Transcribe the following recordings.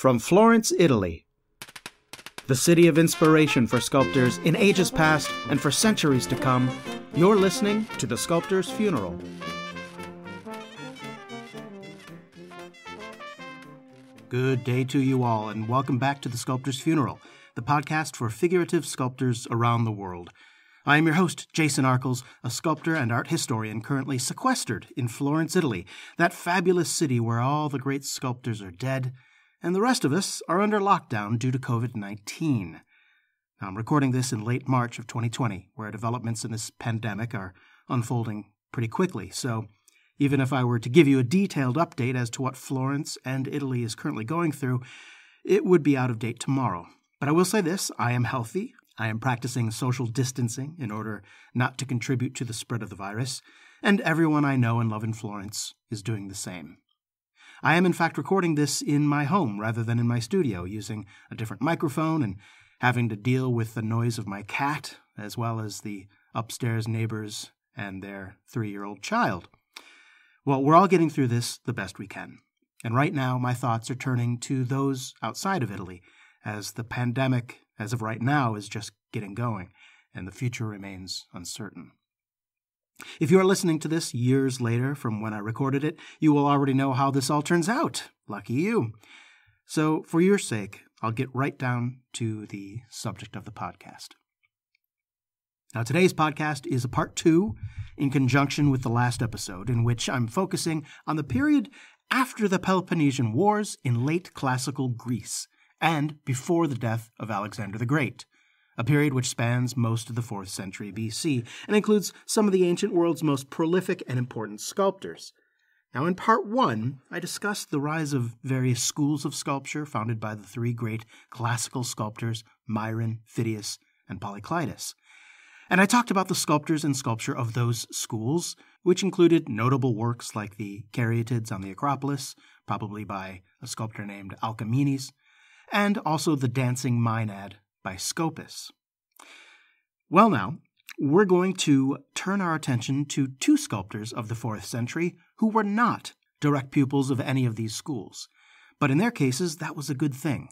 From Florence, Italy, the city of inspiration for sculptors in ages past and for centuries to come, you're listening to The Sculptor's Funeral. Good day to you all, and welcome back to The Sculptor's Funeral, the podcast for figurative sculptors around the world. I am your host, Jason Arkles, a sculptor and art historian currently sequestered in Florence, Italy, that fabulous city where all the great sculptors are dead and the rest of us are under lockdown due to COVID 19. I'm recording this in late March of 2020, where developments in this pandemic are unfolding pretty quickly. So, even if I were to give you a detailed update as to what Florence and Italy is currently going through, it would be out of date tomorrow. But I will say this I am healthy. I am practicing social distancing in order not to contribute to the spread of the virus, and everyone I know and love in Florence is doing the same. I am, in fact, recording this in my home rather than in my studio, using a different microphone and having to deal with the noise of my cat, as well as the upstairs neighbors and their three year old child. Well, we're all getting through this the best we can. And right now, my thoughts are turning to those outside of Italy, as the pandemic, as of right now, is just getting going, and the future remains uncertain. If you are listening to this years later from when I recorded it, you will already know how this all turns out. Lucky you. So, for your sake, I'll get right down to the subject of the podcast. Now, today's podcast is a part two in conjunction with the last episode, in which I'm focusing on the period after the Peloponnesian Wars in late classical Greece and before the death of Alexander the Great a period which spans most of the 4th century BC and includes some of the ancient world's most prolific and important sculptors. Now, in part one, I discussed the rise of various schools of sculpture founded by the three great classical sculptors, Myron, Phidias, and Polykleitos. And I talked about the sculptors and sculpture of those schools, which included notable works like the Caryatids on the Acropolis, probably by a sculptor named Alcamenes, and also the Dancing Maenad by Scopas. Well, now, we're going to turn our attention to two sculptors of the 4th century who were not direct pupils of any of these schools. But in their cases, that was a good thing.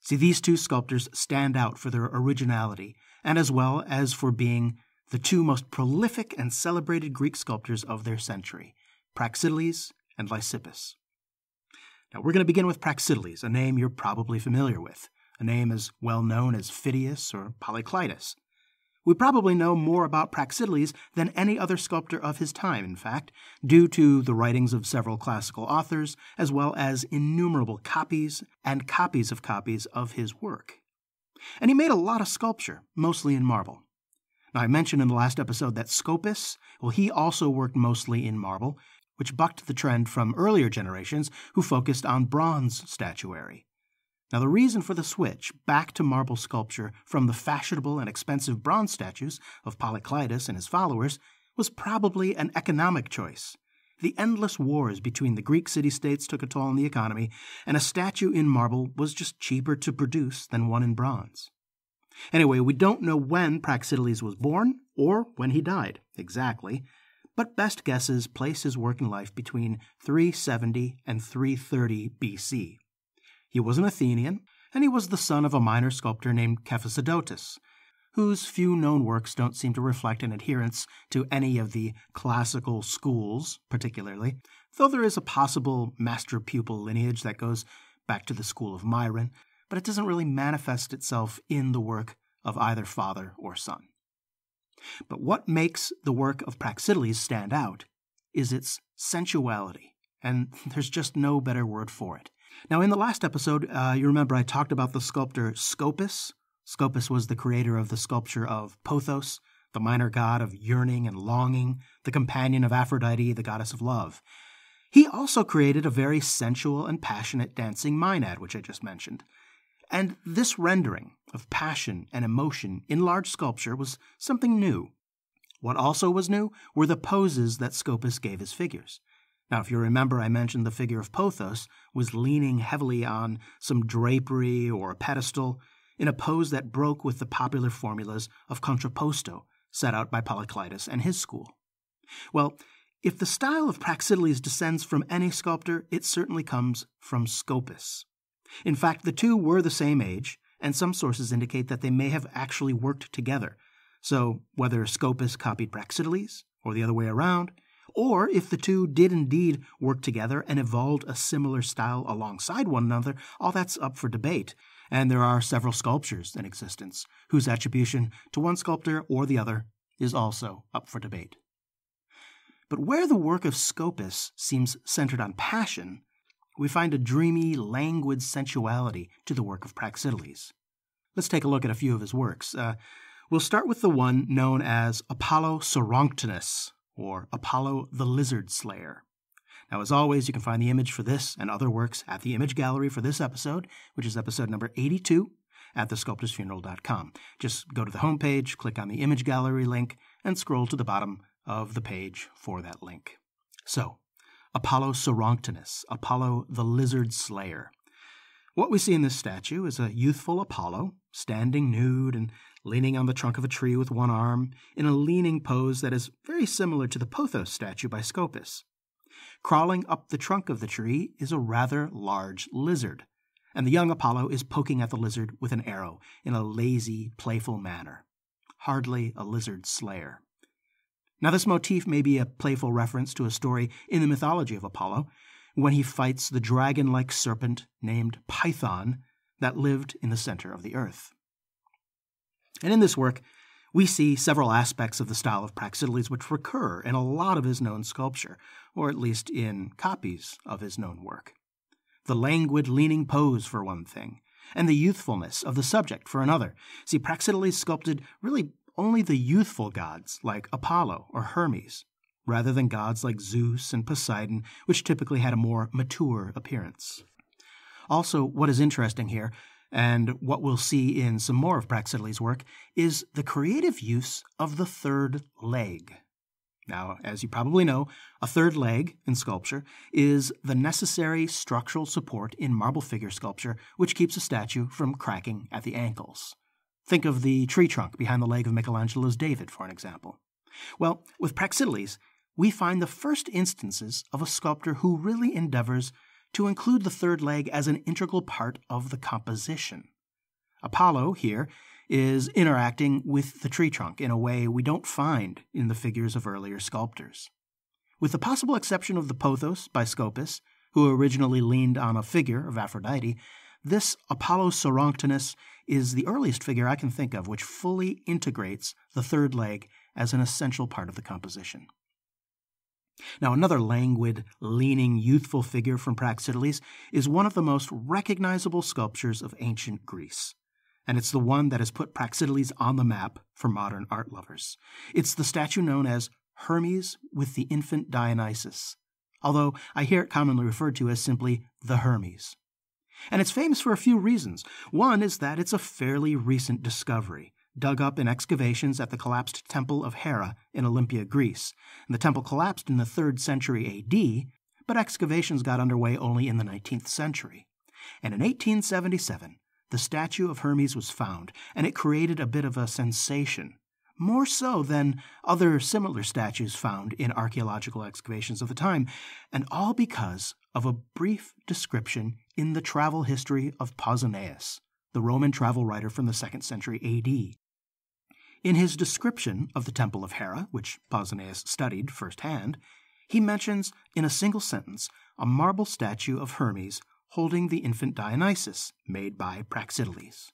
See, these two sculptors stand out for their originality, and as well as for being the two most prolific and celebrated Greek sculptors of their century, Praxiteles and Lysippus. Now, we're going to begin with Praxiteles, a name you're probably familiar with a name as well known as Phidias or Polykleitos. We probably know more about Praxiteles than any other sculptor of his time, in fact, due to the writings of several classical authors, as well as innumerable copies and copies of copies of his work. And he made a lot of sculpture, mostly in marble. Now, I mentioned in the last episode that Scopas, well, he also worked mostly in marble, which bucked the trend from earlier generations who focused on bronze statuary. Now, the reason for the switch back to marble sculpture from the fashionable and expensive bronze statues of Polykleitos and his followers was probably an economic choice. The endless wars between the Greek city states took a toll on the economy, and a statue in marble was just cheaper to produce than one in bronze. Anyway, we don't know when Praxiteles was born or when he died exactly, but best guesses place his working life between 370 and 330 BC. He was an Athenian, and he was the son of a minor sculptor named Cephisodotus, whose few known works don't seem to reflect an adherence to any of the classical schools, particularly, though there is a possible master pupil lineage that goes back to the school of Myron, but it doesn't really manifest itself in the work of either father or son. But what makes the work of Praxiteles stand out is its sensuality, and there's just no better word for it. Now, in the last episode, uh, you remember I talked about the sculptor Scopas. Scopas was the creator of the sculpture of Pothos, the minor god of yearning and longing, the companion of Aphrodite, the goddess of love. He also created a very sensual and passionate dancing Maenad, which I just mentioned. And this rendering of passion and emotion in large sculpture was something new. What also was new were the poses that Scopas gave his figures. Now, if you remember, I mentioned the figure of Pothos was leaning heavily on some drapery or a pedestal in a pose that broke with the popular formulas of contrapposto set out by Polykleitos and his school. Well, if the style of Praxiteles descends from any sculptor, it certainly comes from Scopas. In fact, the two were the same age, and some sources indicate that they may have actually worked together. So, whether Scopas copied Praxiteles, or the other way around, or if the two did indeed work together and evolved a similar style alongside one another, all that's up for debate. And there are several sculptures in existence whose attribution to one sculptor or the other is also up for debate. But where the work of Scopas seems centered on passion, we find a dreamy, languid sensuality to the work of Praxiteles. Let's take a look at a few of his works. Uh, we'll start with the one known as Apollo Sauroctonos, or Apollo the Lizard Slayer. Now, as always, you can find the image for this and other works at the image gallery for this episode, which is episode number 82 at thesculptorsfuneral.com. Just go to the homepage, click on the image gallery link, and scroll to the bottom of the page for that link. So, Apollo Sauroctonos, Apollo the Lizard Slayer. What we see in this statue is a youthful Apollo, standing nude and leaning on the trunk of a tree with one arm, in a leaning pose that is very similar to the Pothos statue by Scopas. Crawling up the trunk of the tree is a rather large lizard, and the young Apollo is poking at the lizard with an arrow in a lazy, playful manner. Hardly a lizard slayer. Now, this motif may be a playful reference to a story in the mythology of Apollo, when he fights the dragon like serpent named Python that lived in the center of the earth. And in this work, we see several aspects of the style of Praxiteles which recur in a lot of his known sculpture, or at least in copies of his known work. The languid, leaning pose, for one thing, and the youthfulness of the subject, for another. See, Praxiteles sculpted really only the youthful gods, like Apollo or Hermes, rather than gods like Zeus and Poseidon, which typically had a more mature appearance. Also, what is interesting here and what we'll see in some more of Praxiteles' work is the creative use of the third leg. Now, as you probably know, a third leg in sculpture is the necessary structural support in marble figure sculpture which keeps a statue from cracking at the ankles. Think of the tree trunk behind the leg of Michelangelo's David, for an example. Well, with Praxiteles, we find the first instances of a sculptor who really endeavors to include the third leg as an integral part of the composition. Apollo here is interacting with the tree trunk in a way we don't find in the figures of earlier sculptors. With the possible exception of the Pothos by Scopas, who originally leaned on a figure of Aphrodite, this Apollo Sauroctonos is the earliest figure I can think of which fully integrates the third leg as an essential part of the composition. Now, another languid, leaning, youthful figure from Praxiteles is one of the most recognizable sculptures of ancient Greece. And it's the one that has put Praxiteles on the map for modern art lovers. It's the statue known as Hermes with the infant Dionysus, although I hear it commonly referred to as simply the Hermes. And it's famous for a few reasons. One is that it's a fairly recent discovery dug up in excavations at the collapsed Temple of Hera in Olympia, Greece. And the temple collapsed in the 3rd century AD, but excavations got underway only in the 19th century. And in 1877, the statue of Hermes was found, and it created a bit of a sensation, more so than other similar statues found in archaeological excavations of the time, and all because of a brief description in the travel history of Pausanias, the Roman travel writer from the 2nd century AD. In his description of the Temple of Hera, which Pausanias studied firsthand, he mentions in a single sentence a marble statue of Hermes holding the infant Dionysus, made by Praxiteles.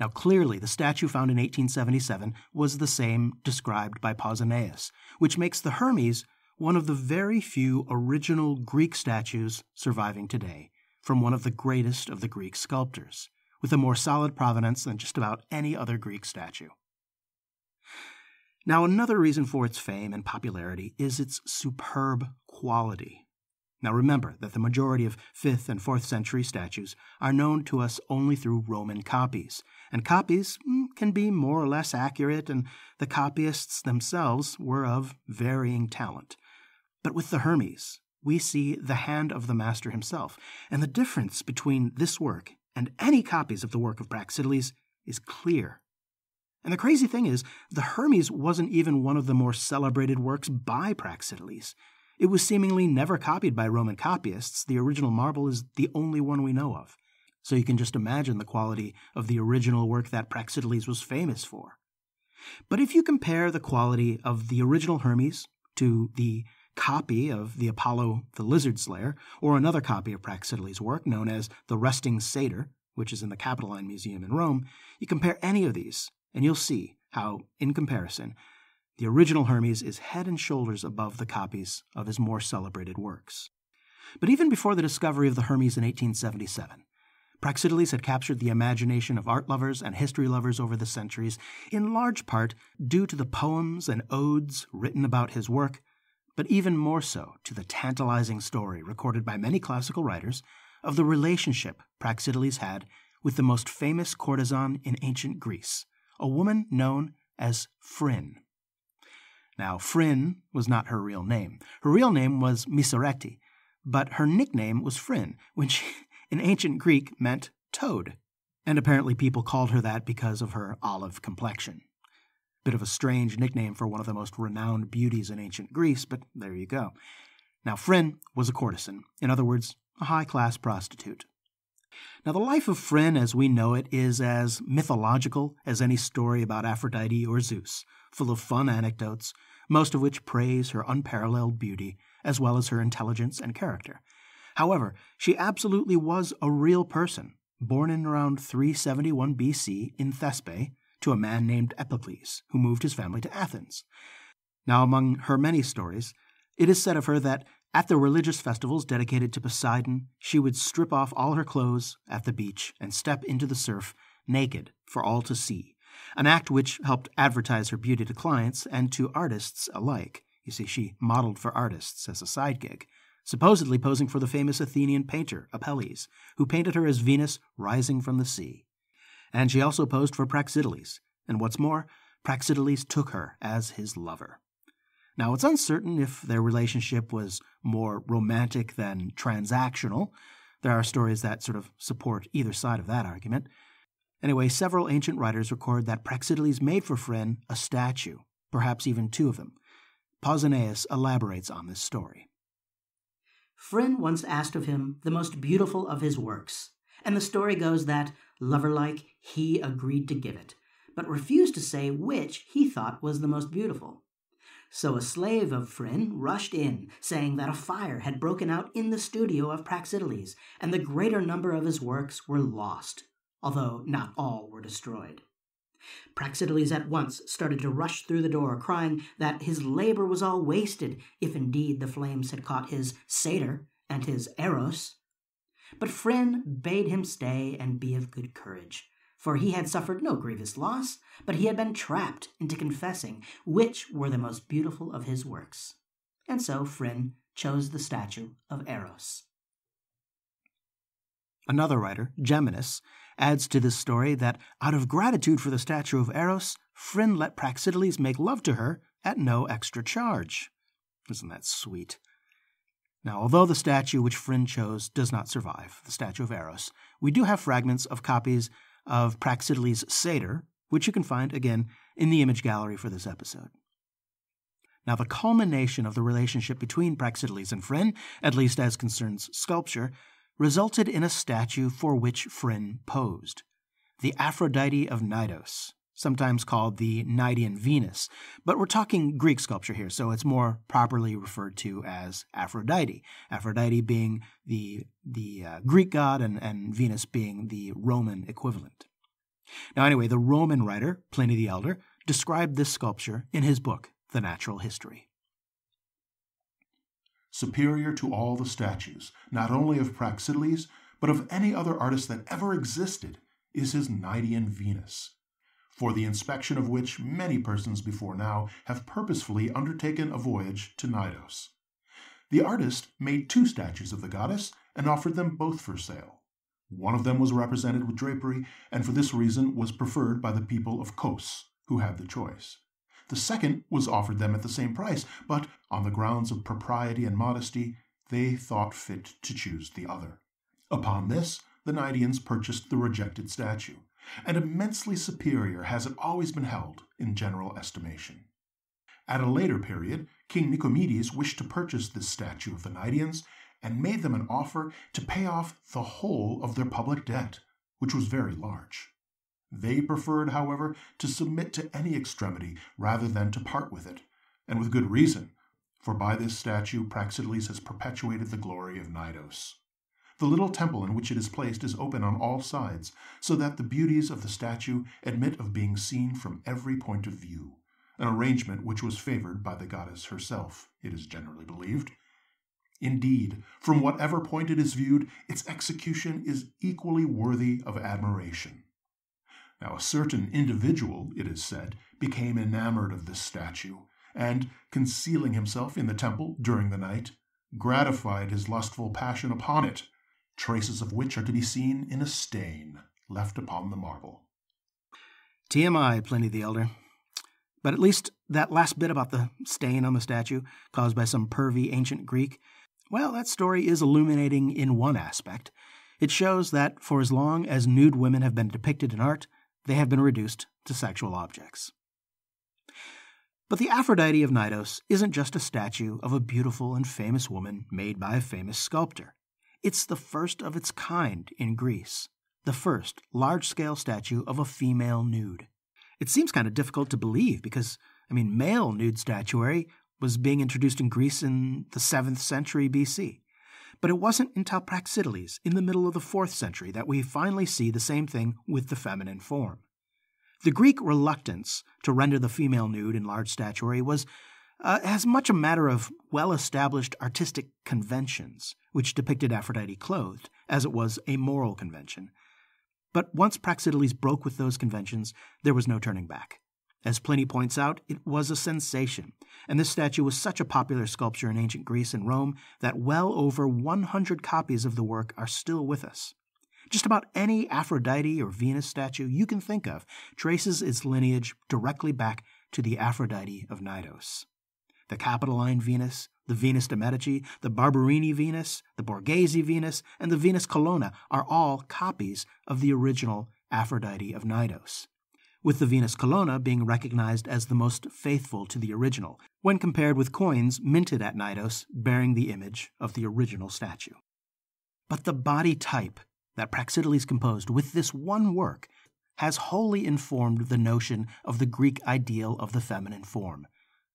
Now, clearly, the statue found in 1877 was the same described by Pausanias, which makes the Hermes one of the very few original Greek statues surviving today from one of the greatest of the Greek sculptors, with a more solid provenance than just about any other Greek statue. Now, another reason for its fame and popularity is its superb quality. Now, remember that the majority of 5th and 4th century statues are known to us only through Roman copies, and copies mm, can be more or less accurate, and the copyists themselves were of varying talent. But with the Hermes, we see the hand of the master himself, and the difference between this work and any copies of the work of Praxiteles is clear. And the crazy thing is, the Hermes wasn't even one of the more celebrated works by Praxiteles. It was seemingly never copied by Roman copyists. The original marble is the only one we know of. so you can just imagine the quality of the original work that Praxiteles was famous for. But if you compare the quality of the original Hermes to the copy of the Apollo the Lizard Slayer, or another copy of Praxiteles' work known as the Resting Satyr, which is in the Capitoline Museum in Rome, you compare any of these, and you'll see how, in comparison, the original Hermes is head and shoulders above the copies of his more celebrated works. But even before the discovery of the Hermes in 1877, Praxiteles had captured the imagination of art lovers and history lovers over the centuries, in large part due to the poems and odes written about his work, but even more so to the tantalizing story recorded by many classical writers of the relationship Praxiteles had with the most famous courtesan in ancient Greece, a woman known as Phryne. Now, Phryne was not her real name. Her real name was Mnesarete, but her nickname was Phryne, which in ancient Greek meant toad, and apparently people called her that because of her olive complexion. Bit of a strange nickname for one of the most renowned beauties in ancient Greece, but there you go. Now, Phryne was a courtesan, in other words, a high class prostitute. Now, the life of Phryne as we know it is as mythological as any story about Aphrodite or Zeus, full of fun anecdotes, most of which praise her unparalleled beauty, as well as her intelligence and character. However, she absolutely was a real person, born in around 371 BC in Thespiae to a man named Epicles, who moved his family to Athens. Now, among her many stories, it is said of her that at the religious festivals dedicated to Poseidon, she would strip off all her clothes at the beach and step into the surf naked for all to see, an act which helped advertise her beauty to clients and to artists alike. You see, she modeled for artists as a side gig supposedly posing for the famous Athenian painter Apelles, who painted her as Venus rising from the sea. And she also posed for Praxiteles, and what's more, Praxiteles took her as his lover. Now, it's uncertain if their relationship was more romantic than transactional. There are stories that sort of support either side of that argument. Anyway, several ancient writers record that Praxiteles made for Phryne a statue, perhaps even two of them. Pausanias elaborates on this story. Phryne once asked of him the most beautiful of his works, and the story goes that, lover like, he agreed to give it, but refused to say which he thought was the most beautiful. So a slave of Phryne rushed in, saying that a fire had broken out in the studio of Praxiteles, and the greater number of his works were lost, although not all were destroyed. Praxiteles at once started to rush through the door, crying that his labor was all wasted, if indeed the flames had caught his satyr and his eros. But Phryne bade him stay and be of good courage, for he had suffered no grievous loss, but he had been trapped into confessing which were the most beautiful of his works. And so Phryne chose the statue of Eros. Another writer, Geminus, adds to this story that out of gratitude for the statue of Eros, Phryne let Praxiteles make love to her at no extra charge. Isn't that sweet? Now, although the statue which Phryne chose does not survive, the statue of Eros, we do have fragments of copies of Praxiteles' satyr, which you can find, again, in the image gallery for this episode. Now, the culmination of the relationship between Praxiteles and Phryne, at least as concerns sculpture, resulted in a statue for which Phryne posed the Aphrodite of Knidos, sometimes called the Cnidian Venus, but we're talking Greek sculpture here, so it's more properly referred to as Aphrodite. Aphrodite being the, the uh, Greek god and, and Venus being the Roman equivalent. Now, anyway, the Roman writer, Pliny the Elder, described this sculpture in his book, The Natural History superior to all the statues, not only of Praxiteles, but of any other artist that ever existed, is his Cnidian Venus, for the inspection of which many persons before now have purposefully undertaken a voyage to Cnidos. The artist made two statues of the goddess and offered them both for sale. One of them was represented with drapery, and for this reason was preferred by the people of Kos, who had the choice. The second was offered them at the same price, but on the grounds of propriety and modesty, they thought fit to choose the other. Upon this, the Cnidians purchased the rejected statue, and immensely superior has it always been held in general estimation. At a later period, King Nicomedes wished to purchase this statue of the Cnidians, and made them an offer to pay off the whole of their public debt, which was very large. They preferred, however, to submit to any extremity rather than to part with it, and with good reason, for by this statue Praxiteles has perpetuated the glory of Cnidos. The little temple in which it is placed is open on all sides, so that the beauties of the statue admit of being seen from every point of view, an arrangement which was favored by the goddess herself, it is generally believed. Indeed, from whatever point it is viewed, its execution is equally worthy of admiration. Now, a certain individual, it is said, became enamored of this statue, and, concealing himself in the temple during the night, gratified his lustful passion upon it traces of which are to be seen in a stain left upon the marble. TMI, Pliny the Elder. But at least that last bit about the stain on the statue caused by some pervy ancient Greek, well, that story is illuminating in one aspect. It shows that for as long as nude women have been depicted in art, they have been reduced to sexual objects. But the Aphrodite of Cnidos isn't just a statue of a beautiful and famous woman made by a famous sculptor. It's the first of its kind in Greece, the first large scale statue of a female nude. It seems kind of difficult to believe because, I mean, male nude statuary was being introduced in Greece in the 7th century BC. But it wasn't until Praxiteles, in the middle of the 4th century, that we finally see the same thing with the feminine form. The Greek reluctance to render the female nude in large statuary was uh, as much a matter of well established artistic conventions, which depicted Aphrodite clothed, as it was a moral convention. But once Praxiteles broke with those conventions, there was no turning back. As Pliny points out, it was a sensation, and this statue was such a popular sculpture in ancient Greece and Rome that well over 100 copies of the work are still with us. Just about any Aphrodite or Venus statue you can think of traces its lineage directly back to the Aphrodite of Cnidos the Capitoline Venus, the Venus de Medici, the Barberini Venus, the Borghese Venus, and the Venus Colonna are all copies of the original Aphrodite of Cnidos, with the Venus Colonna being recognized as the most faithful to the original when compared with coins minted at Cnidos bearing the image of the original statue. But the body type that Praxiteles composed with this one work has wholly informed the notion of the Greek ideal of the feminine form,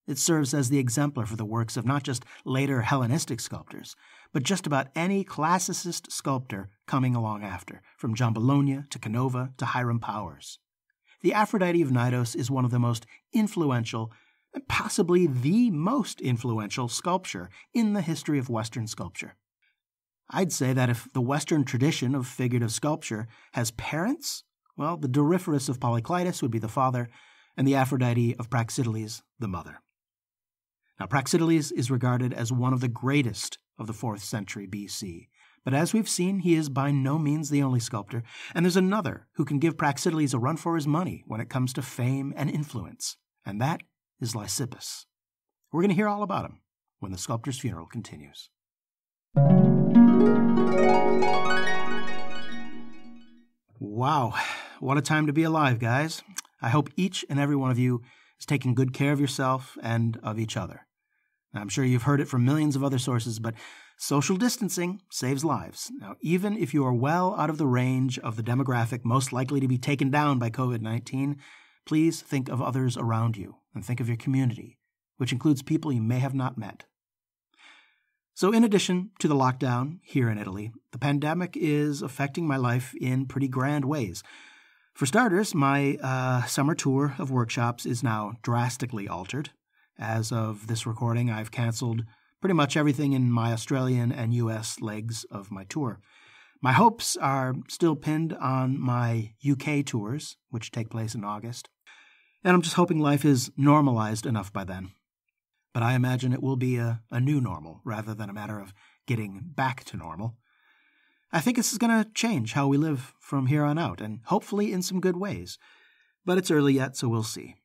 it serves as the exemplar for the works of not just later Hellenistic sculptors, but just about any classicist sculptor coming along after, from John Bologna to Canova to Hiram Powers. The Aphrodite of Cnidos is one of the most influential, and possibly the most influential sculpture in the history of Western sculpture. I'd say that if the Western tradition of figurative sculpture has parents, well, the Doryphorus of Polykleitos would be the father, and the Aphrodite of Praxiteles the mother. Now, Praxiteles is regarded as one of the greatest of the 4th century BC. But as we've seen, he is by no means the only sculptor, and there's another who can give Praxiteles a run for his money when it comes to fame and influence, and that is Lysippus. We're going to hear all about him when the sculptor's funeral continues. Wow, what a time to be alive, guys. I hope each and every one of you is taking good care of yourself and of each other. I'm sure you've heard it from millions of other sources, but social distancing saves lives. Now, even if you are well out of the range of the demographic most likely to be taken down by COVID 19, please think of others around you and think of your community, which includes people you may have not met. So, in addition to the lockdown here in Italy, the pandemic is affecting my life in pretty grand ways. For starters, my uh, summer tour of workshops is now drastically altered. As of this recording, I've canceled pretty much everything in my Australian and US legs of my tour. My hopes are still pinned on my UK tours, which take place in August, and I'm just hoping life is normalized enough by then. But I imagine it will be a, a new normal rather than a matter of getting back to normal. I think this is going to change how we live from here on out, and hopefully in some good ways. But it's early yet, so we'll see.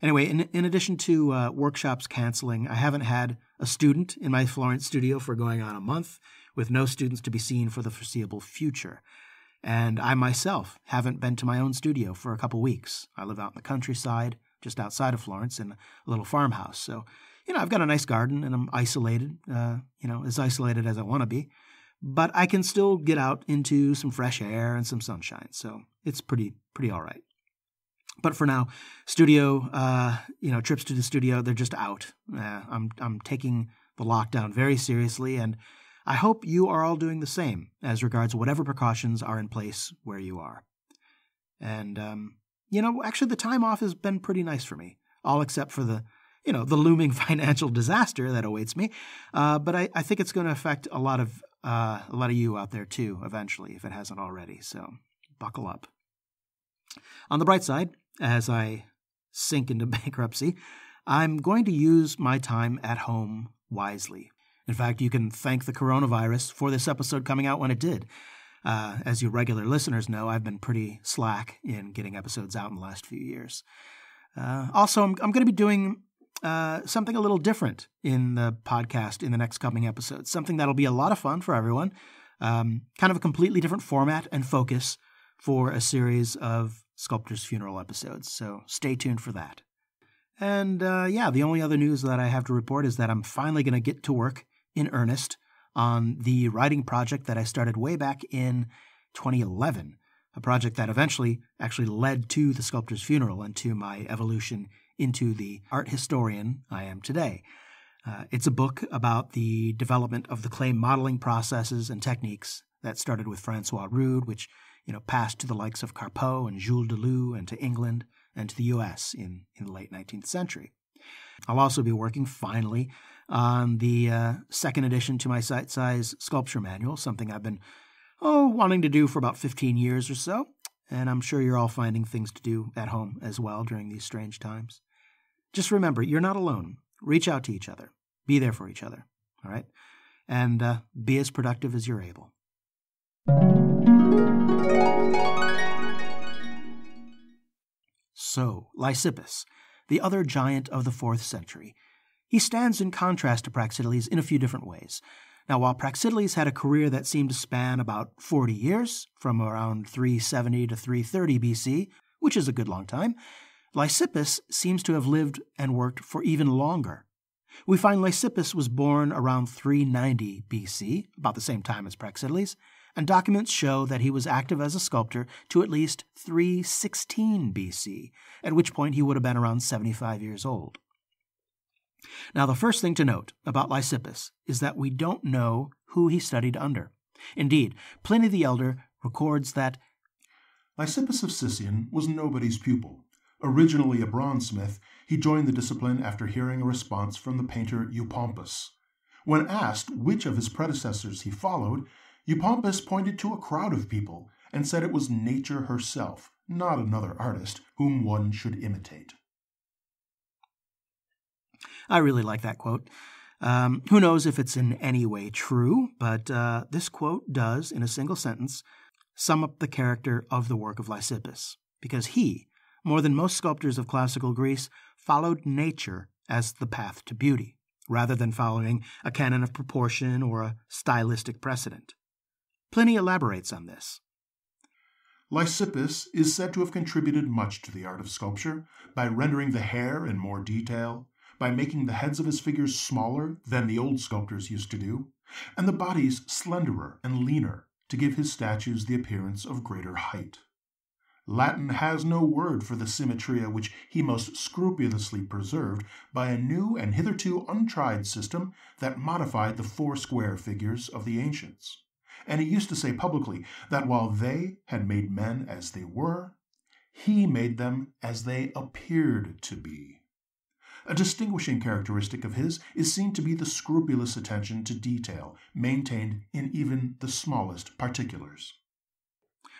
Anyway, in, in addition to uh, workshops canceling, I haven't had a student in my Florence studio for going on a month, with no students to be seen for the foreseeable future. And I myself haven't been to my own studio for a couple weeks. I live out in the countryside, just outside of Florence, in a little farmhouse. So you know, I've got a nice garden and I'm isolated, uh, you know, as isolated as I want to be, but I can still get out into some fresh air and some sunshine. So it's pretty, pretty all right. But for now, studio, uh, you know, trips to the studio, they're just out. Uh, I'm, I'm taking the lockdown very seriously, and I hope you are all doing the same as regards whatever precautions are in place where you are. And, um, you know, actually, the time off has been pretty nice for me, all except for the, you know, the looming financial disaster that awaits me. Uh, but I, I think it's going to affect a lot of uh, a lot of you out there too, eventually, if it hasn't already. So buckle up. On the bright side, as I sink into bankruptcy, I'm going to use my time at home wisely. In fact, you can thank the coronavirus for this episode coming out when it did. Uh, as you regular listeners know, I've been pretty slack in getting episodes out in the last few years. Uh, also, I'm, I'm going to be doing uh, something a little different in the podcast in the next coming episodes, something that'll be a lot of fun for everyone. Um, kind of a completely different format and focus for a series of Sculptor's Funeral episodes, so stay tuned for that. And uh, yeah, the only other news that I have to report is that I'm finally going to get to work in earnest on the writing project that I started way back in 2011, a project that eventually actually led to the sculptor's funeral and to my evolution into the art historian I am today. Uh, it's a book about the development of the clay modeling processes and techniques that started with Francois Rude, which you know passed to the likes of Carpeaux and Jules Dalou and to England and to the U.S. in, in the late 19th century. I'll also be working finally on the uh, second edition to my site size sculpture manual, something I've been oh wanting to do for about 15 years or so, and I'm sure you're all finding things to do at home as well during these strange times. Just remember, you're not alone. Reach out to each other. Be there for each other. All right, and uh, be as productive as you're able. So, Lysippus, the other giant of the fourth century, he stands in contrast to Praxiteles in a few different ways. Now, while Praxiteles had a career that seemed to span about 40 years, from around 370 to 330 BC, which is a good long time, Lysippus seems to have lived and worked for even longer. We find Lysippus was born around 390 BC, about the same time as Praxiteles, and documents show that he was active as a sculptor to at least 316 BC, at which point he would have been around 75 years old. Now, the first thing to note about Lysippus is that we don't know who he studied under. Indeed, Pliny the Elder records that Lysippus of Sicyon was nobody's pupil. Originally a bronzesmith, he joined the discipline after hearing a response from the painter Eupompus. When asked which of his predecessors he followed, Eupompus pointed to a crowd of people and said it was nature herself, not another artist, whom one should imitate. I really like that quote. Um, who knows if it's in any way true, but uh, this quote does, in a single sentence, sum up the character of the work of Lysippus, because he, more than most sculptors of classical Greece, followed nature as the path to beauty, rather than following a canon of proportion or a stylistic precedent. Pliny elaborates on this. Lysippus is said to have contributed much to the art of sculpture by rendering the hair in more detail, by making the heads of his figures smaller than the old sculptors used to do, and the bodies slenderer and leaner to give his statues the appearance of greater height. Latin has no word for the symmetria which he most scrupulously preserved by a new and hitherto untried system that modified the four square figures of the ancients. And he used to say publicly that while they had made men as they were, he made them as they appeared to be. A distinguishing characteristic of his is seen to be the scrupulous attention to detail maintained in even the smallest particulars.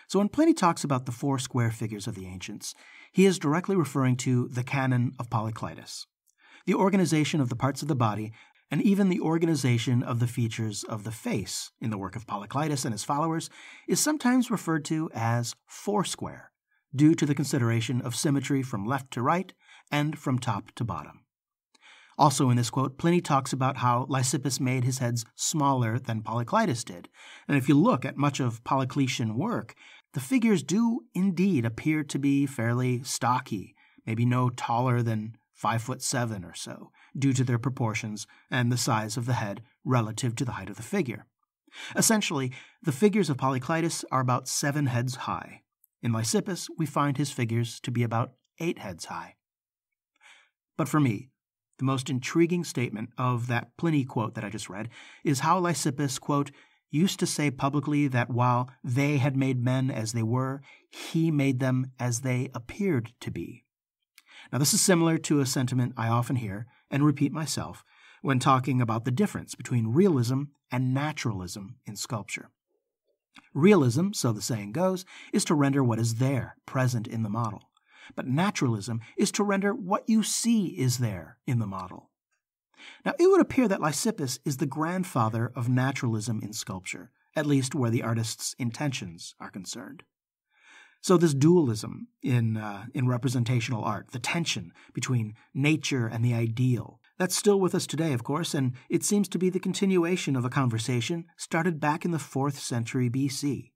So when Pliny talks about the four square figures of the ancients, he is directly referring to the canon of Polyclitus, the organization of the parts of the body, and even the organization of the features of the face in the work of Polyclitus and his followers is sometimes referred to as foursquare, due to the consideration of symmetry from left to right and from top to bottom. Also, in this quote, Pliny talks about how Lysippus made his heads smaller than Polyclitus did. And if you look at much of Polycletian work, the figures do indeed appear to be fairly stocky, maybe no taller than five foot seven or so, due to their proportions and the size of the head relative to the height of the figure. Essentially, the figures of Polyclitus are about seven heads high. In Lysippus, we find his figures to be about eight heads high. But for me, the most intriguing statement of that Pliny quote that I just read is how Lysippus, quote, used to say publicly that while they had made men as they were, he made them as they appeared to be. Now, this is similar to a sentiment I often hear and repeat myself when talking about the difference between realism and naturalism in sculpture. Realism, so the saying goes, is to render what is there, present in the model. But naturalism is to render what you see is there in the model. Now, it would appear that Lysippus is the grandfather of naturalism in sculpture, at least where the artist's intentions are concerned. So, this dualism in, uh, in representational art, the tension between nature and the ideal, that's still with us today, of course, and it seems to be the continuation of a conversation started back in the 4th century BC.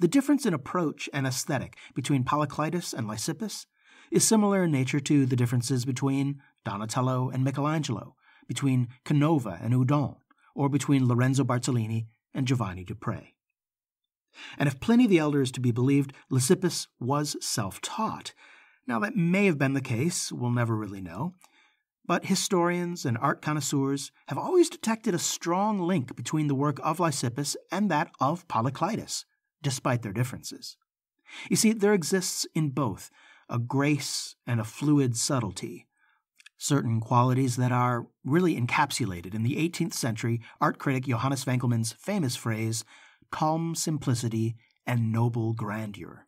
The difference in approach and aesthetic between Polyclitus and Lysippus is similar in nature to the differences between Donatello and Michelangelo, between Canova and Houdon, or between Lorenzo Bartolini and Giovanni Dupre. And if Pliny the Elder is to be believed, Lysippus was self taught. Now, that may have been the case, we'll never really know. But historians and art connoisseurs have always detected a strong link between the work of Lysippus and that of Polyclitus, despite their differences. You see, there exists in both a grace and a fluid subtlety, certain qualities that are really encapsulated in the 18th century art critic Johannes Winckelmann's famous phrase, calm simplicity and noble grandeur.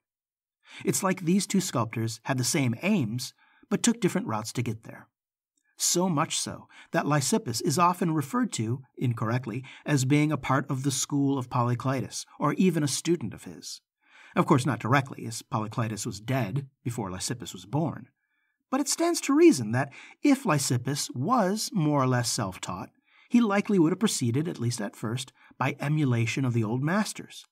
It's like these two sculptors had the same aims, but took different routes to get there so much so that Lysippus is often referred to, incorrectly, as being a part of the school of Polyclitus, or even a student of his. Of course, not directly, as Polyclitus was dead before Lysippus was born. But it stands to reason that if Lysippus was more or less self taught, he likely would have proceeded, at least at first, by emulation of the old masters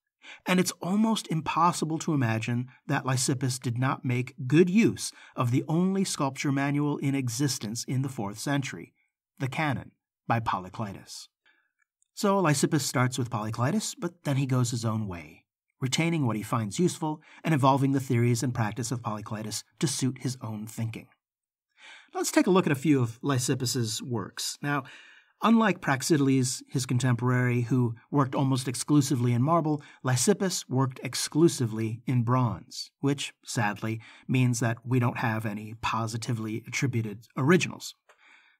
and it's almost impossible to imagine that Lysippus did not make good use of the only sculpture manual in existence in the 4th century, the Canon by Polyclitus. So Lysippus starts with Polyclitus, but then he goes his own way, retaining what he finds useful and evolving the theories and practice of Polyclitus to suit his own thinking. Let's take a look at a few of Lysippus's works. Now, Unlike Praxiteles, his contemporary, who worked almost exclusively in marble, Lysippus worked exclusively in bronze, which, sadly, means that we don't have any positively attributed originals.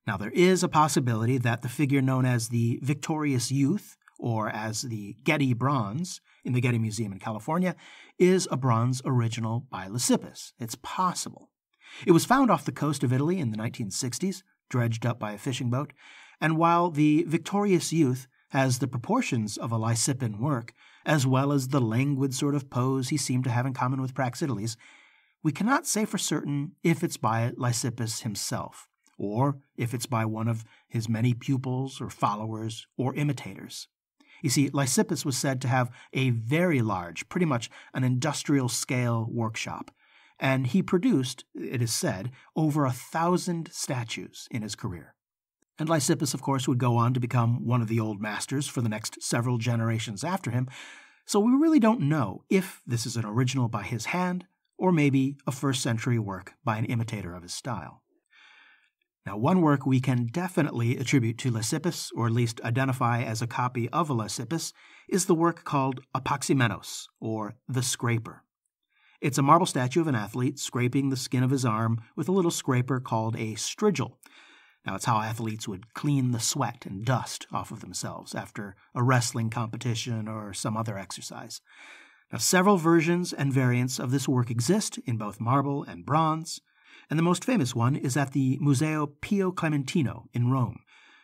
Now, there is a possibility that the figure known as the Victorious Youth, or as the Getty Bronze in the Getty Museum in California, is a bronze original by Lysippus. It's possible. It was found off the coast of Italy in the 1960s, dredged up by a fishing boat, and while the victorious youth has the proportions of a Lysippin work, as well as the languid sort of pose he seemed to have in common with Praxiteles, we cannot say for certain if it's by Lysippus himself, or if it's by one of his many pupils or followers or imitators. You see, Lysippus was said to have a very large, pretty much an industrial scale workshop, and he produced, it is said, over a thousand statues in his career. And Lysippus, of course, would go on to become one of the old masters for the next several generations after him, so we really don't know if this is an original by his hand or maybe a first century work by an imitator of his style. Now, one work we can definitely attribute to Lysippus, or at least identify as a copy of Lysippus, is the work called Apoxymenos, or The Scraper. It's a marble statue of an athlete scraping the skin of his arm with a little scraper called a strigil, now, it's how athletes would clean the sweat and dust off of themselves after a wrestling competition or some other exercise. Now, several versions and variants of this work exist in both marble and bronze, and the most famous one is at the Museo Pio Clementino in Rome,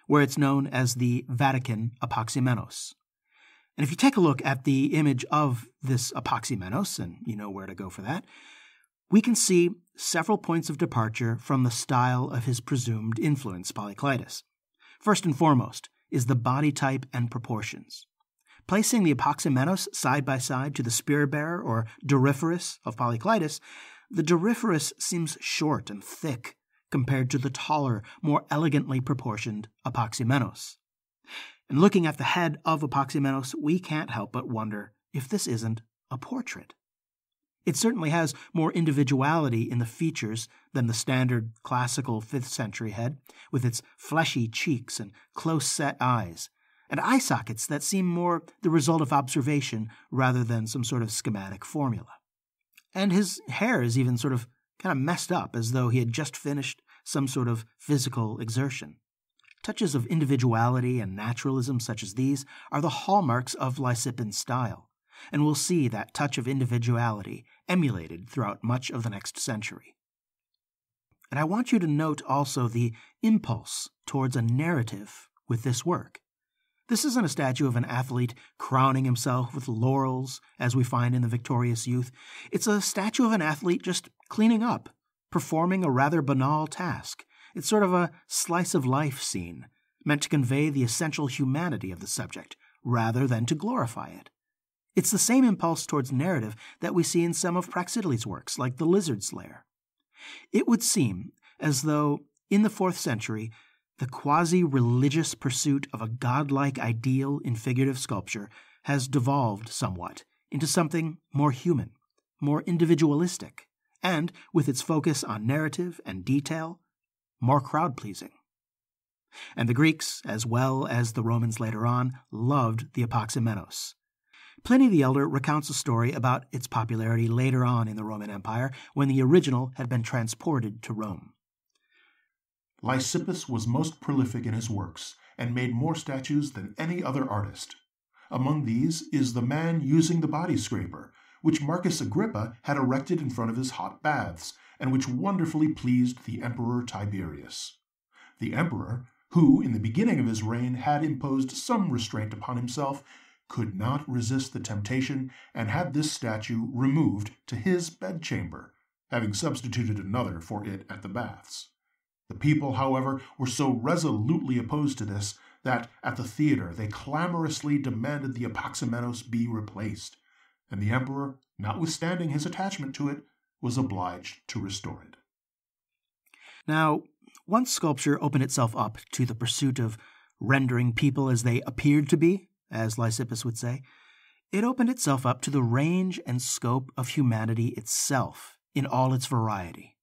where it's known as the Vatican Apoxymenos. And if you take a look at the image of this Apoxymenos, and you know where to go for that, we can see several points of departure from the style of his presumed influence, Polyclitus. First and foremost is the body type and proportions. Placing the Apoxymenos side by side to the spear bearer or Doryphorus of Polyclitus, the Doryphorus seems short and thick, compared to the taller, more elegantly proportioned Apoxymenos. And looking at the head of Apoxymenos, we can't help but wonder if this isn't a portrait. It certainly has more individuality in the features than the standard classical 5th century head, with its fleshy cheeks and close set eyes, and eye sockets that seem more the result of observation rather than some sort of schematic formula. And his hair is even sort of kind of messed up as though he had just finished some sort of physical exertion. Touches of individuality and naturalism such as these are the hallmarks of Lysippin's style, and we'll see that touch of individuality emulated throughout much of the next century. And I want you to note also the impulse towards a narrative with this work. This isn't a statue of an athlete crowning himself with laurels, as we find in the victorious youth. It's a statue of an athlete just cleaning up, performing a rather banal task. It's sort of a slice of life scene, meant to convey the essential humanity of the subject, rather than to glorify it. It's the same impulse towards narrative that we see in some of Praxiteles' works, like The Lizard Slayer. It would seem as though, in the fourth century, the quasi religious pursuit of a godlike ideal in figurative sculpture has devolved somewhat into something more human, more individualistic, and, with its focus on narrative and detail, more crowd pleasing. And the Greeks, as well as the Romans later on, loved the Apoxymenos. Pliny the Elder recounts a story about its popularity later on in the Roman Empire when the original had been transported to Rome. Lysippus was most prolific in his works, and made more statues than any other artist. Among these is the man using the body scraper, which Marcus Agrippa had erected in front of his hot baths, and which wonderfully pleased the Emperor Tiberius. The Emperor, who in the beginning of his reign had imposed some restraint upon himself, could not resist the temptation, and had this statue removed to his bedchamber, having substituted another for it at the baths. The people, however, were so resolutely opposed to this that at the theater they clamorously demanded the Apoxymenos be replaced, and the emperor, notwithstanding his attachment to it, was obliged to restore it. Now, once sculpture opened itself up to the pursuit of rendering people as they appeared to be, as Lysippus would say, it opened itself up to the range and scope of humanity itself in all its variety.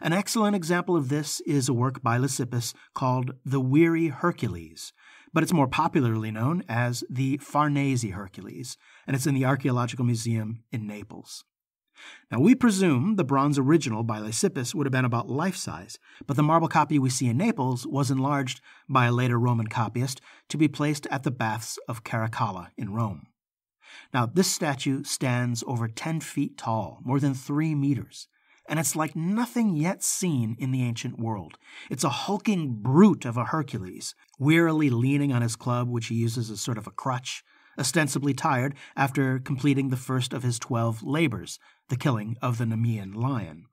An excellent example of this is a work by Lysippus called The Weary Hercules, but it's more popularly known as the Farnese Hercules, and it's in the Archaeological Museum in Naples. Now, we presume the bronze original by Lysippus would have been about life size, but the marble copy we see in Naples was enlarged by a later Roman copyist to be placed at the baths of Caracalla in Rome. Now, this statue stands over 10 feet tall, more than 3 meters, and it's like nothing yet seen in the ancient world. It's a hulking brute of a Hercules, wearily leaning on his club, which he uses as sort of a crutch, ostensibly tired after completing the first of his twelve labors, the killing of the Nemean lion.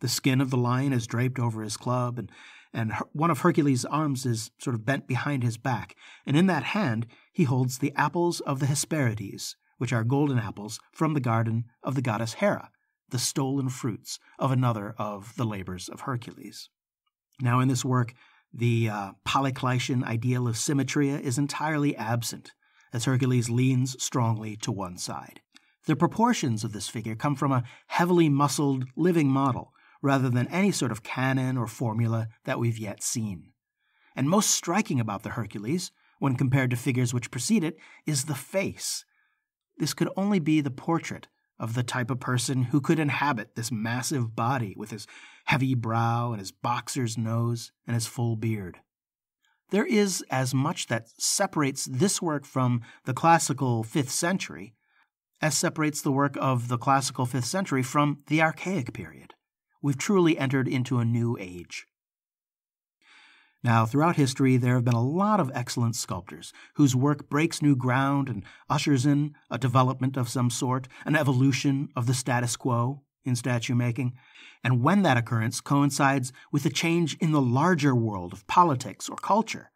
The skin of the lion is draped over his club, and, and one of Hercules' arms is sort of bent behind his back, and in that hand he holds the apples of the Hesperides, which are golden apples from the garden of the goddess Hera the stolen fruits of another of the labors of Hercules. Now, in this work, the uh, ideal of symmetria is entirely absent, as Hercules leans strongly to one side. The proportions of this figure come from a heavily muscled living model, rather than any sort of canon or formula that we've yet seen. And most striking about the Hercules, when compared to figures which precede it, is the face. This could only be the portrait of the type of person who could inhabit this massive body with his heavy brow and his boxer's nose and his full beard. There is as much that separates this work from the classical 5th century as separates the work of the classical 5th century from the archaic period. We've truly entered into a new age. Now, throughout history, there have been a lot of excellent sculptors whose work breaks new ground and ushers in a development of some sort, an evolution of the status quo in statue making. And when that occurrence coincides with a change in the larger world of politics or culture,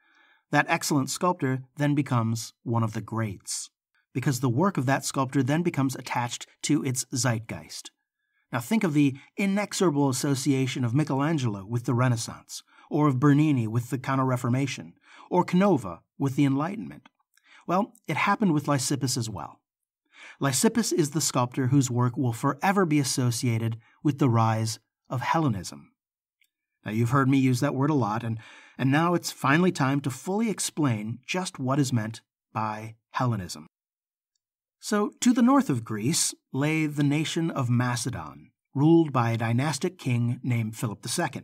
that excellent sculptor then becomes one of the greats, because the work of that sculptor then becomes attached to its zeitgeist. Now think of the inexorable association of Michelangelo with the Renaissance, or of Bernini with the Counter Reformation, or Canova with the Enlightenment. Well, it happened with Lysippus as well. Lysippus is the sculptor whose work will forever be associated with the rise of Hellenism. Now, you've heard me use that word a lot, and, and now it's finally time to fully explain just what is meant by Hellenism. So, to the north of Greece lay the nation of Macedon, ruled by a dynastic king named Philip II.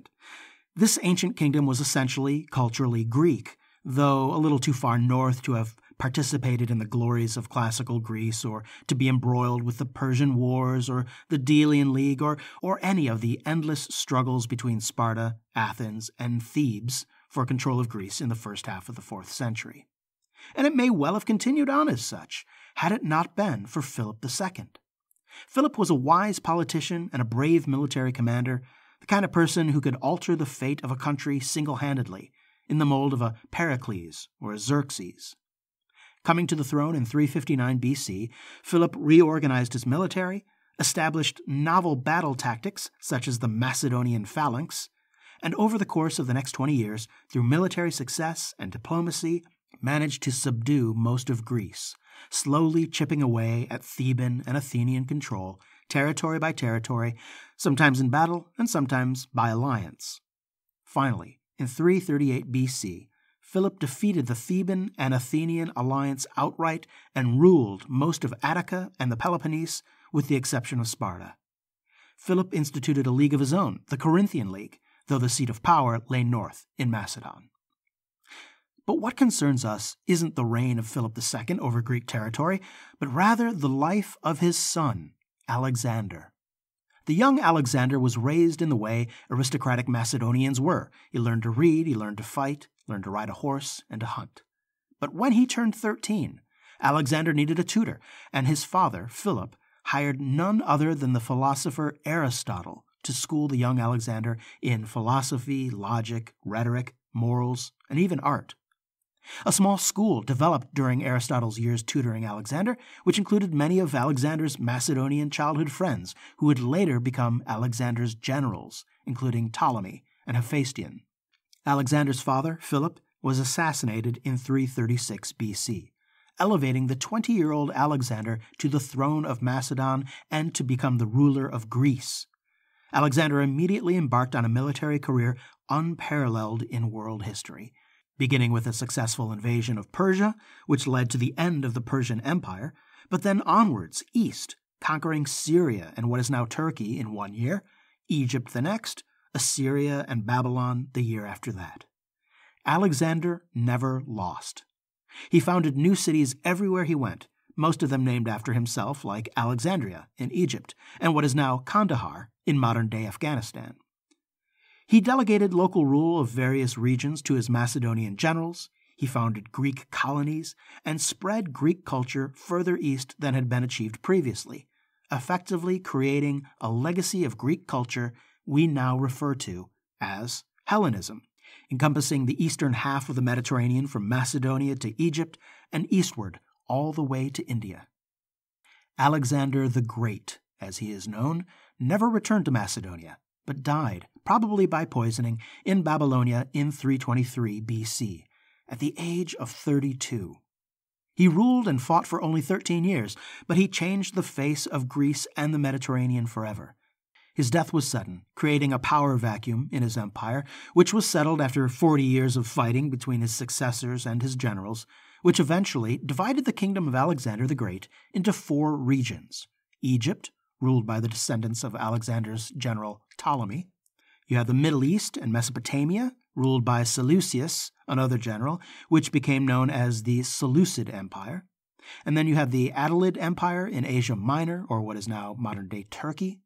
This ancient kingdom was essentially culturally Greek, though a little too far north to have participated in the glories of classical Greece or to be embroiled with the Persian Wars or the Delian League or, or any of the endless struggles between Sparta, Athens, and Thebes for control of Greece in the first half of the fourth century. And it may well have continued on as such, had it not been for Philip II. Philip was a wise politician and a brave military commander, the kind of person who could alter the fate of a country single handedly, in the mold of a Pericles or a Xerxes. Coming to the throne in 359 BC, Philip reorganized his military, established novel battle tactics such as the Macedonian phalanx, and over the course of the next 20 years, through military success and diplomacy, managed to subdue most of Greece, slowly chipping away at Theban and Athenian control, territory by territory, sometimes in battle and sometimes by alliance. Finally, in 338 BC, Philip defeated the Theban and Athenian alliance outright and ruled most of Attica and the Peloponnese, with the exception of Sparta. Philip instituted a league of his own, the Corinthian League, though the seat of power lay north in Macedon. But what concerns us isn't the reign of Philip II over Greek territory, but rather the life of his son, Alexander. The young Alexander was raised in the way aristocratic Macedonians were. He learned to read, he learned to fight, learned to ride a horse, and to hunt. But when he turned 13, Alexander needed a tutor, and his father, Philip, hired none other than the philosopher Aristotle to school the young Alexander in philosophy, logic, rhetoric, morals, and even art. A small school developed during Aristotle's years tutoring Alexander, which included many of Alexander's Macedonian childhood friends who would later become Alexander's generals, including Ptolemy and Hephaestion. Alexander's father, Philip, was assassinated in 336 BC, elevating the 20 year old Alexander to the throne of Macedon and to become the ruler of Greece. Alexander immediately embarked on a military career unparalleled in world history, beginning with a successful invasion of Persia, which led to the end of the Persian Empire, but then onwards, east, conquering Syria and what is now Turkey in one year, Egypt the next, Assyria, and Babylon the year after that. Alexander never lost. He founded new cities everywhere he went, most of them named after himself, like Alexandria in Egypt, and what is now Kandahar in modern day Afghanistan. He delegated local rule of various regions to his Macedonian generals, he founded Greek colonies, and spread Greek culture further east than had been achieved previously, effectively creating a legacy of Greek culture we now refer to as Hellenism, encompassing the eastern half of the Mediterranean from Macedonia to Egypt and eastward all the way to India. Alexander the Great, as he is known, never returned to Macedonia, but died, probably by poisoning, in Babylonia in 323 BC, at the age of 32. He ruled and fought for only 13 years, but he changed the face of Greece and the Mediterranean forever. His death was sudden, creating a power vacuum in his empire, which was settled after 40 years of fighting between his successors and his generals, which eventually divided the kingdom of Alexander the Great into four regions Egypt, ruled by the descendants of Alexander's general Ptolemy. You have the Middle East and Mesopotamia, ruled by Seleucus, another general, which became known as the Seleucid Empire. And then you have the Attalid Empire in Asia Minor, or what is now modern day Turkey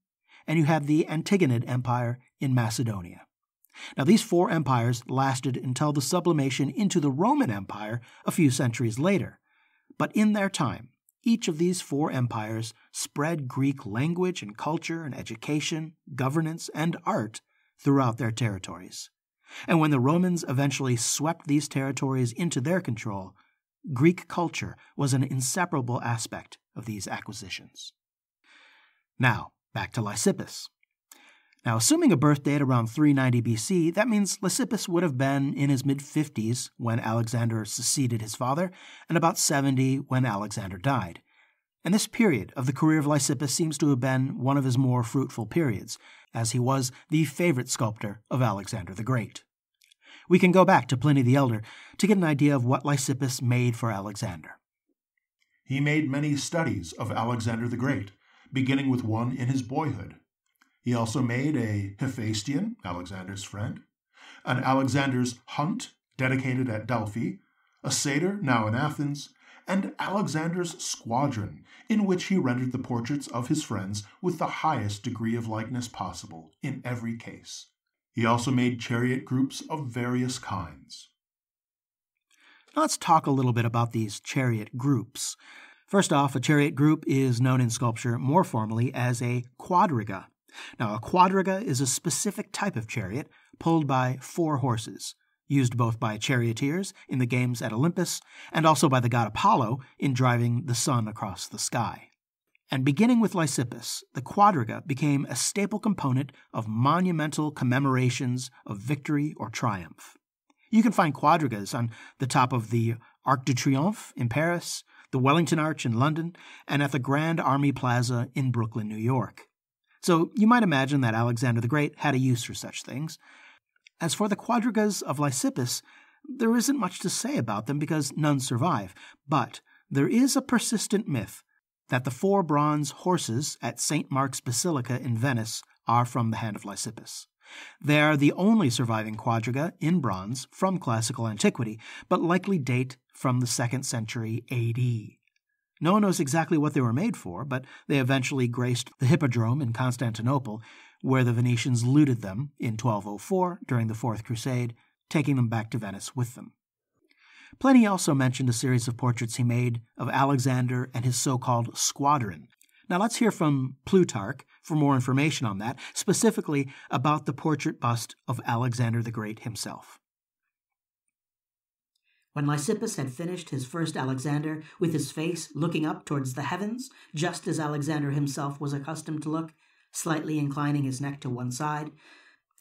and you have the Antigonid Empire in Macedonia. Now, these four empires lasted until the sublimation into the Roman Empire a few centuries later. But in their time, each of these four empires spread Greek language and culture and education, governance, and art throughout their territories. And when the Romans eventually swept these territories into their control, Greek culture was an inseparable aspect of these acquisitions. Now, back to Lysippus. Now, assuming a birth date around 390 BC, that means Lysippus would have been in his mid 50s when Alexander succeeded his father, and about 70 when Alexander died. And this period of the career of Lysippus seems to have been one of his more fruitful periods, as he was the favorite sculptor of Alexander the Great. We can go back to Pliny the Elder to get an idea of what Lysippus made for Alexander. He made many studies of Alexander the Great, beginning with one in his boyhood. He also made a Hephaestion, Alexander's friend, an Alexander's Hunt, dedicated at Delphi, a Satyr, now in Athens, and Alexander's Squadron, in which he rendered the portraits of his friends with the highest degree of likeness possible in every case. He also made chariot groups of various kinds. let's talk a little bit about these chariot groups. First off, a chariot group is known in sculpture more formally as a quadriga. Now, a quadriga is a specific type of chariot pulled by four horses, used both by charioteers in the games at Olympus and also by the god Apollo in driving the sun across the sky. And beginning with Lysippus, the quadriga became a staple component of monumental commemorations of victory or triumph. You can find quadrigas on the top of the Arc de Triomphe in Paris, the Wellington Arch in London, and at the Grand Army Plaza in Brooklyn, New York. So you might imagine that Alexander the Great had a use for such things. As for the quadrigas of Lysippus, there isn't much to say about them because none survive, but there is a persistent myth that the four bronze horses at St. Mark's Basilica in Venice are from the hand of Lysippus. They are the only surviving quadriga in bronze from classical antiquity, but likely date from the 2nd century AD. No one knows exactly what they were made for, but they eventually graced the Hippodrome in Constantinople, where the Venetians looted them in 1204 during the Fourth Crusade, taking them back to Venice with them. Pliny also mentioned a series of portraits he made of Alexander and his so called squadron. Now let's hear from Plutarch for more information on that, specifically about the portrait bust of Alexander the Great himself. When Lysippus had finished his first Alexander, with his face looking up towards the heavens, just as Alexander himself was accustomed to look, slightly inclining his neck to one side,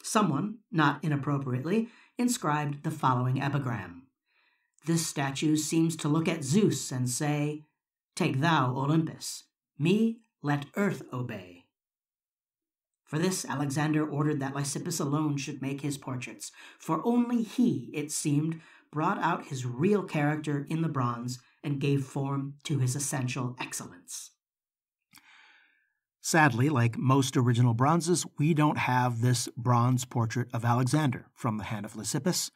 someone, not inappropriately, inscribed the following epigram This statue seems to look at Zeus and say, Take thou Olympus, me let earth obey. For this, Alexander ordered that Lysippus alone should make his portraits, for only he, it seemed, brought out his real character in the bronze and gave form to his essential excellence. Sadly, like most original bronzes, we don't have this bronze portrait of Alexander from the hand of Lysippus,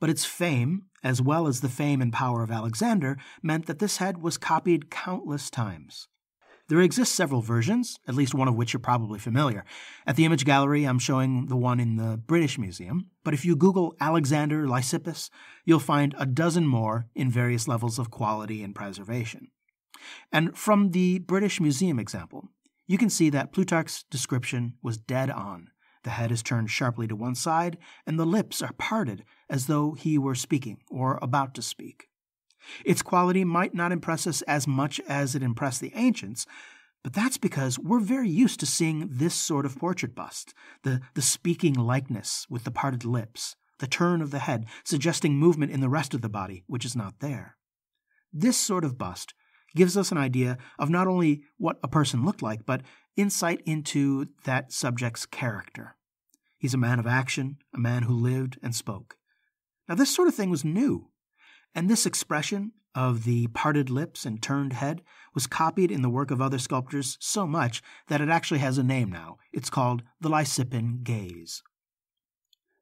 but its fame, as well as the fame and power of Alexander, meant that this head was copied countless times. There exist several versions, at least one of which you're probably familiar. At the Image Gallery, I'm showing the one in the British Museum, but if you Google Alexander Lysippus, you'll find a dozen more in various levels of quality and preservation. And from the British Museum example, you can see that Plutarch's description was dead on. The head is turned sharply to one side, and the lips are parted as though he were speaking or about to speak. Its quality might not impress us as much as it impressed the ancients, but that's because we're very used to seeing this sort of portrait bust the, the speaking likeness with the parted lips, the turn of the head, suggesting movement in the rest of the body, which is not there. This sort of bust gives us an idea of not only what a person looked like, but insight into that subject's character. He's a man of action, a man who lived and spoke. Now, this sort of thing was new. And this expression of the parted lips and turned head was copied in the work of other sculptors so much that it actually has a name now. It's called the Lysippan gaze.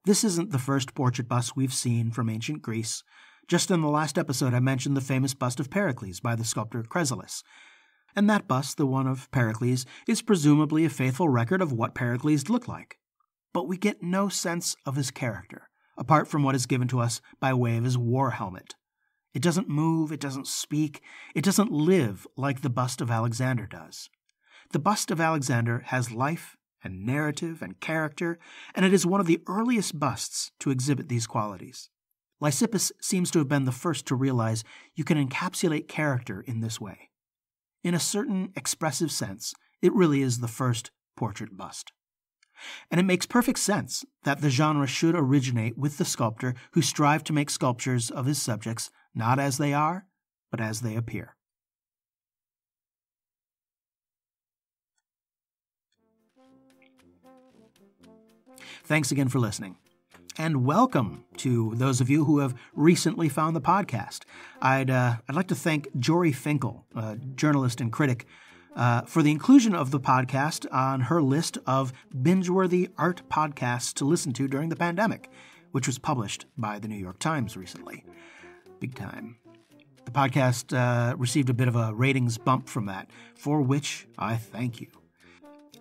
This isn't the first portrait bust we've seen from ancient Greece. Just in the last episode, I mentioned the famous bust of Pericles by the sculptor Kresilas. And that bust, the one of Pericles, is presumably a faithful record of what Pericles looked like. But we get no sense of his character, apart from what is given to us by way of his war helmet. It doesn't move, it doesn't speak, it doesn't live like the bust of Alexander does. The bust of Alexander has life and narrative and character, and it is one of the earliest busts to exhibit these qualities. Lysippus seems to have been the first to realize you can encapsulate character in this way. In a certain expressive sense, it really is the first portrait bust. And it makes perfect sense that the genre should originate with the sculptor who strived to make sculptures of his subjects not as they are, but as they appear. Thanks again for listening. And welcome to those of you who have recently found the podcast. I'd, uh, I'd like to thank Jori Finkel, a journalist and critic, uh, for the inclusion of the podcast on her list of binge-worthy art podcasts to listen to during the pandemic, which was published by the New York Times recently. Big time. The podcast uh, received a bit of a ratings bump from that, for which I thank you.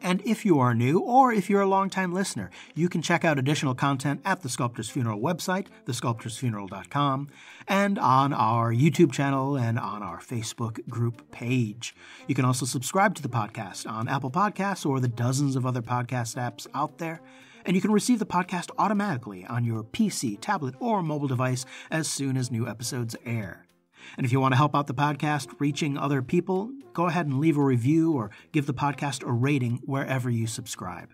And if you are new, or if you're a longtime listener, you can check out additional content at the Sculptor's Funeral website, thesculptorsfuneral.com, and on our YouTube channel and on our Facebook group page. You can also subscribe to the podcast on Apple Podcasts or the dozens of other podcast apps out there. And you can receive the podcast automatically on your PC, tablet, or mobile device as soon as new episodes air. And if you want to help out the podcast reaching other people, go ahead and leave a review or give the podcast a rating wherever you subscribe.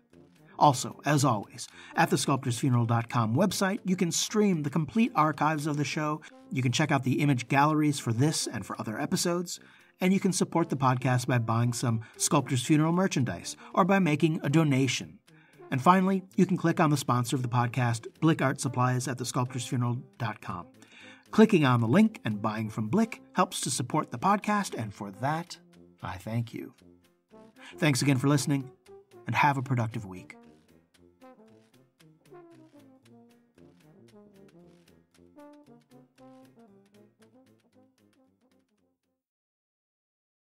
Also, as always, at the sculptorsfuneral.com website, you can stream the complete archives of the show. You can check out the image galleries for this and for other episodes. And you can support the podcast by buying some Sculptor's Funeral merchandise or by making a donation. And finally, you can click on the sponsor of the podcast, Blick Art Supplies, at thesculptorsfuneral.com. Clicking on the link and buying from Blick helps to support the podcast, and for that, I thank you. Thanks again for listening, and have a productive week.